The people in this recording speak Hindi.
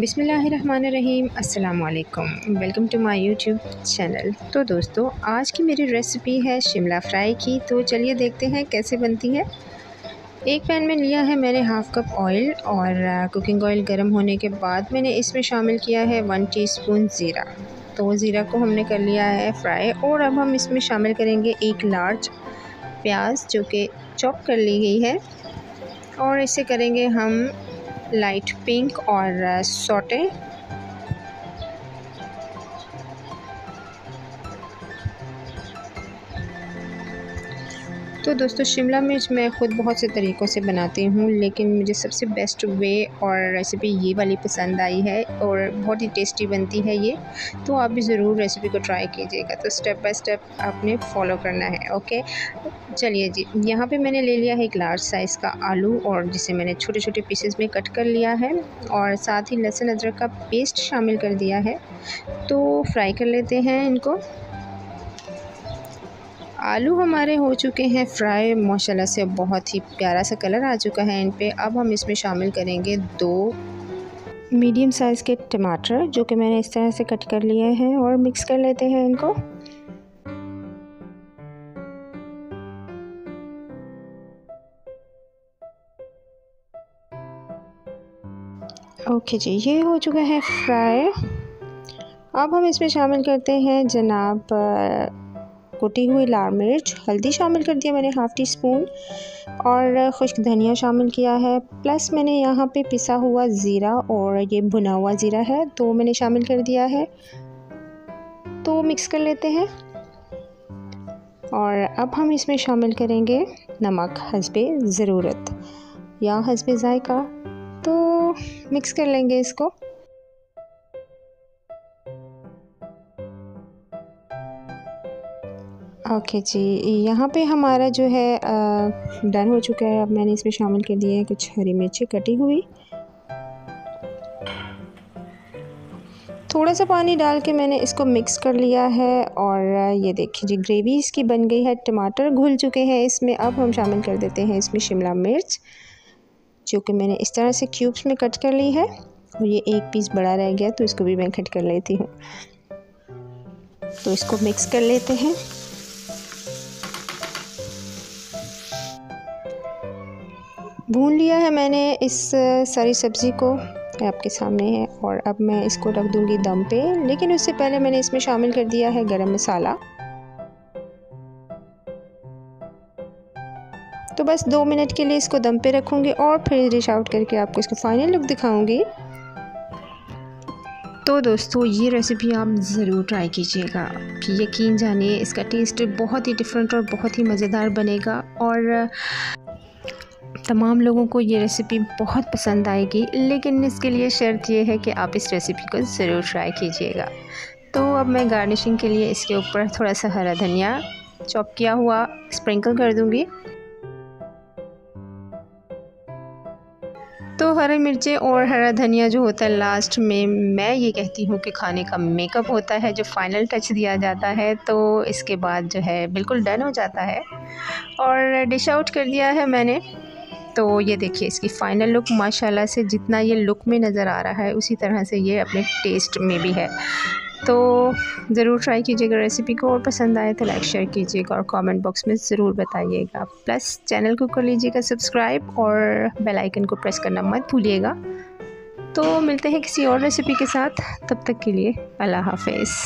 बिसमीम अल्लाम welcome to my YouTube channel. तो दोस्तों, आज की मेरी रेसिपी है शिमला फ्राई की। तो चलिए देखते हैं कैसे बनती है। एक पैन में लिया है मैंने हाफ़ कप ऑयल और कुकिंग ऑयल गर्म होने के बाद मैंने इसमें शामिल किया है वन टीस्पून ज़ीरा। तो ज़ीरा को हमने कर लिया है फ्राई और अब हम इसमें शामिल करेंगे एक लार्ज प्याज जो कि चॉप कर ली गई है। और इसे करेंगे हम लाइट पिंक और सोटे। तो दोस्तों, शिमला मिर्च मैं ख़ुद बहुत से तरीक़ों से बनाती हूँ, लेकिन मुझे सबसे बेस्ट वे और रेसिपी ये वाली पसंद आई है और बहुत ही टेस्टी बनती है ये। तो आप भी ज़रूर रेसिपी को ट्राई कीजिएगा। तो स्टेप बाय स्टेप आपने फॉलो करना है ओके चलिए जी, यहाँ पे मैंने ले लिया है एक लार्ज साइज़ का आलू और जिसे मैंने छोटे छोटे पीसेस में कट कर लिया है और साथ ही लहसुन अदरक का पेस्ट शामिल कर दिया है। तो फ्राई कर लेते हैं इनको। आलू हमारे हो चुके हैं फ्राई। माशाल्लाह से बहुत ही प्यारा सा कलर आ चुका है इन पे अब हम इसमें शामिल करेंगे दो मीडियम साइज़ के टमाटर, जो कि मैंने इस तरह से कट कर लिए हैं और मिक्स कर लेते हैं इनको। ओके जी, ये हो चुका है फ्राई। अब हम इसमें शामिल करते हैं जनाब कुटी हुई लाल मिर्च, हल्दी शामिल कर दिया मैंने हाफ़ टी स्पून और खुश्क धनिया शामिल किया है। प्लस मैंने यहाँ पे पिसा हुआ ज़ीरा और ये भुना हुआ ज़ीरा है तो मैंने शामिल कर दिया है। तो मिक्स कर लेते हैं। और अब हम इसमें शामिल करेंगे नमक हसब ज़रूरत, या हसबे ज़ायका। तो मिक्स कर लेंगे इसको। ओके जी, यहाँ पे हमारा जो है डन हो चुका है। अब मैंने इसमें शामिल कर दिए हैं कुछ हरी मिर्ची कटी हुई। थोड़ा सा पानी डाल के मैंने इसको मिक्स कर लिया है और ये देखिए जी ग्रेवी इसकी बन गई है। टमाटर घुल चुके हैं इसमें। अब हम शामिल कर देते हैं इसमें शिमला मिर्च, जो कि मैंने इस तरह से क्यूब्स में कट कर ली है। और ये एक पीस बड़ा रह गया तो इसको भी मैं कट कर लेती हूँ। तो इसको मिक्स कर लेते हैं। भून लिया है मैंने इस सारी सब्ज़ी को। आपके सामने है और अब मैं इसको रख दूँगी दम पे, लेकिन उससे पहले मैंने इसमें शामिल कर दिया है गरम मसाला। तो बस दो मिनट के लिए इसको दम पे रखूँगी और फिर डिश आउट करके आपको इसको फाइनल लुक दिखाऊँगी। तो दोस्तों, ये रेसिपी आप ज़रूर ट्राई कीजिएगा। कि यकीन जानिए, इसका टेस्ट बहुत ही डिफरेंट और बहुत ही मज़ेदार बनेगा और तमाम लोगों को ये रेसिपी बहुत पसंद आएगी, लेकिन इसके लिए शर्त ये है कि आप इस रेसिपी को ज़रूर ट्राई कीजिएगा। तो अब मैं गार्निशिंग के लिए इसके ऊपर थोड़ा सा हरा धनिया चॉप किया हुआ स्प्रिंकल कर दूँगी। तो हरी मिर्चें और हरा धनिया जो होता है लास्ट में, मैं ये कहती हूँ कि खाने का मेकअप होता है, जो फाइनल टच दिया जाता है तो इसके बाद जो है बिल्कुल डन हो जाता है। और डिश आउट कर दिया है मैंने। तो ये देखिए, इसकी फ़ाइनल लुक माशाल्लाह से जितना ये लुक में नज़र आ रहा है, उसी तरह से ये अपने टेस्ट में भी है। तो ज़रूर ट्राई कीजिएगा रेसिपी को, और पसंद आए तो लाइक शेयर कीजिएगा और कमेंट बॉक्स में ज़रूर बताइएगा। प्लस चैनल को कर लीजिएगा सब्सक्राइब और बेल आइकन को प्रेस करना मत भूलिएगा। तो मिलते हैं किसी और रेसिपी के साथ, तब तक के लिए अल्लाह हाफिज़।